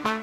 Bye.